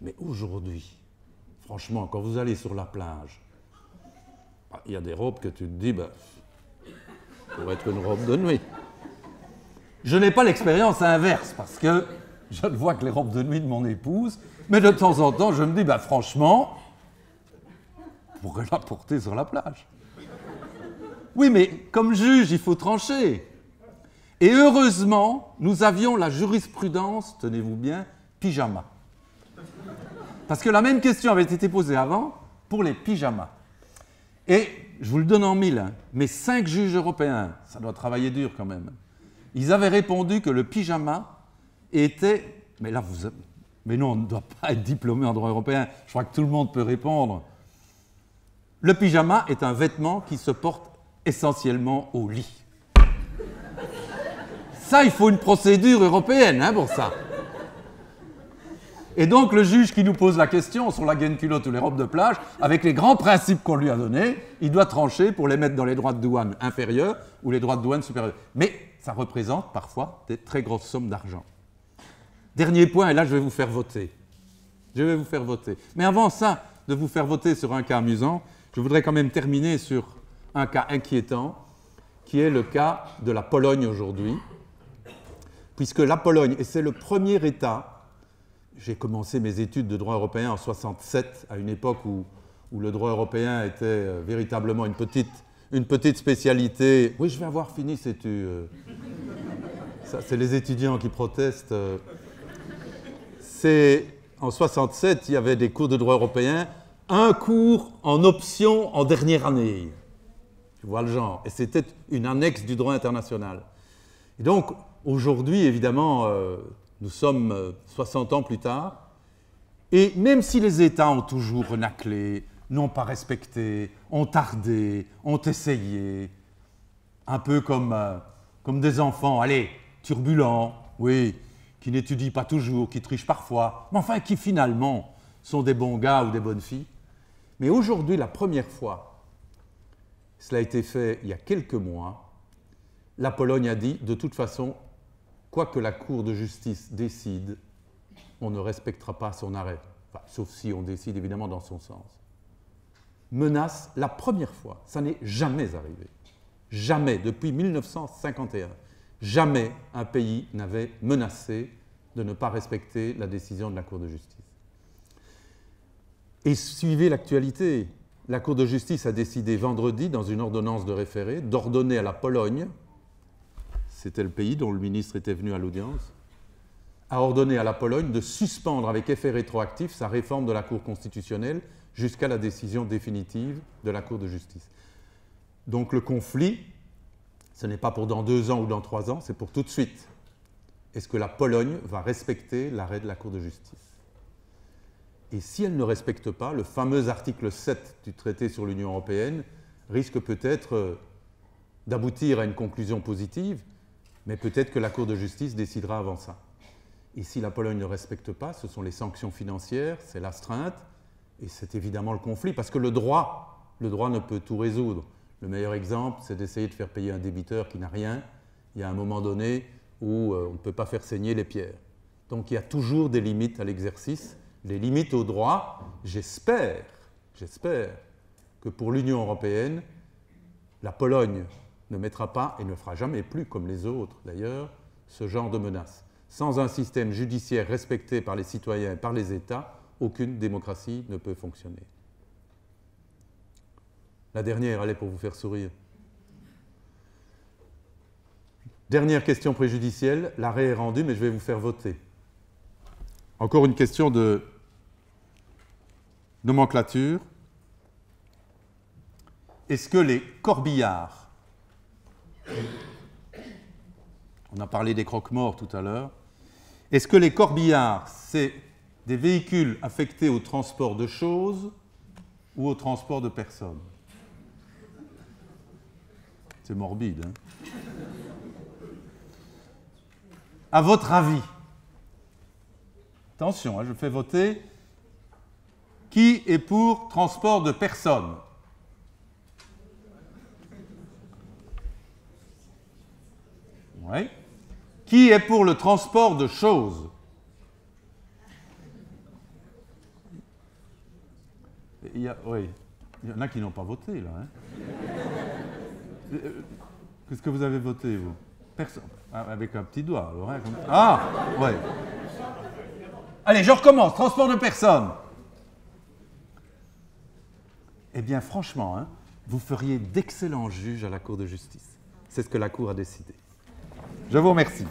S1: Mais aujourd'hui, Franchement, quand vous allez sur la plage, bah, il y a des robes que tu te dis, bah, pour être une robe de nuit. Je n'ai pas l'expérience inverse parce que je ne vois que les robes de nuit de mon épouse, mais de temps en temps, je me dis, bah, franchement, je pourrais la porter sur la plage. Oui, mais comme juge, il faut trancher. Et heureusement, nous avions la jurisprudence, tenez-vous bien, pyjama. Parce que la même question avait été posée avant pour les pyjamas. Et je vous le donne en mille, hein, mais cinq juges européens, ça doit travailler dur quand même, ils avaient répondu que le pyjama était. Mais là, vous. Mais non, on ne doit pas être diplômé en droit européen. Je crois que tout le monde peut répondre. Le pyjama est un vêtement qui se porte essentiellement au lit. Ça, il faut une procédure européenne hein, pour ça. Et donc le juge qui nous pose la question sur la gaine culotte ou les robes de plage, avec les grands principes qu'on lui a donnés, il doit trancher pour les mettre dans les droits de douane inférieurs ou les droits de douane supérieurs. Mais ça représente parfois des très grosses sommes d'argent. Dernier point, et là je vais vous faire voter. Je vais vous faire voter. Mais avant ça, de vous faire voter sur un cas amusant, je voudrais quand même terminer sur un cas inquiétant, qui est le cas de la Pologne aujourd'hui, puisque la Pologne, et c'est le premier État j'ai commencé mes études de droit européen en 67, à une époque où, où le droit européen était euh, véritablement une petite, une petite spécialité. Oui, je vais avoir fini, sais-tu. Euh. c'est les étudiants qui protestent. Euh. En 67, il y avait des cours de droit européen, un cours en option en dernière année. Tu vois le genre. Et c'était une annexe du droit international. Et donc, aujourd'hui, évidemment, nous sommes 60 euh, ans plus tard, et même si les États ont toujours renaclé, n'ont pas respecté, ont tardé, ont essayé, un peu comme, euh, comme des enfants, allez, turbulents, oui, qui n'étudient pas toujours, qui trichent parfois, mais enfin qui finalement sont des bons gars ou des bonnes filles. Mais aujourd'hui, la première fois, cela a été fait il y a quelques mois, la Pologne a dit, de toute façon, quoi que la Cour de justice décide, on ne respectera pas son arrêt, sauf si on décide évidemment dans son sens. Menace la première fois, ça n'est jamais arrivé. Jamais, depuis 1951, jamais un pays n'avait menacé de ne pas respecter la décision de la Cour de justice. Et suivez l'actualité. La Cour de justice a décidé vendredi, dans une ordonnance de référé, d'ordonner à la Pologne c'était le pays dont le ministre était venu à l'audience, a ordonné à la Pologne de suspendre avec effet rétroactif sa réforme de la Cour constitutionnelle jusqu'à la décision définitive de la Cour de justice. Donc le conflit, ce n'est pas pour dans deux ans ou dans trois ans, c'est pour tout de suite. Est-ce que la Pologne va respecter l'arrêt de la Cour de justice? Et si elle ne respecte pas, le fameux article 7 du traité sur l'Union européenne risque peut-être d'aboutir à une conclusion positive, mais peut-être que la Cour de justice décidera avant ça. Et si la Pologne ne respecte pas, ce sont les sanctions financières, c'est l'astreinte, et c'est évidemment le conflit, parce que le droit, le droit ne peut tout résoudre. Le meilleur exemple, c'est d'essayer de faire payer un débiteur qui n'a rien. Il y a un moment donné où euh, on ne peut pas faire saigner les pierres. Donc il y a toujours des limites à l'exercice, les limites au droit. J'espère, j'espère que pour l'Union européenne, la Pologne ne mettra pas et ne fera jamais plus, comme les autres d'ailleurs, ce genre de menace. Sans un système judiciaire respecté par les citoyens et par les États, aucune démocratie ne peut fonctionner. La dernière, allait pour vous faire sourire. Dernière question préjudicielle, l'arrêt est rendu, mais je vais vous faire voter. Encore une question de nomenclature. Est-ce que les corbillards, on a parlé des croque-morts tout à l'heure, est-ce que les corbillards, c'est des véhicules affectés au transport de choses ou au transport de personnes? C'est morbide. Hein? À votre avis, attention, hein, je fais voter, qui est pour transport de personnes? Oui. Qui est pour le transport de choses? Il y, a, oui. il y en a qui n'ont pas voté, là. Hein. Euh, qu'est-ce que vous avez voté, vous? Personne. Ah, avec un petit doigt, alors. Hein, Ah, ouais. Allez, je recommence. Transport de personnes. Eh bien, franchement, hein, vous feriez d'excellents juges à la Cour de justice. C'est ce que la Cour a décidé. Je vous remercie.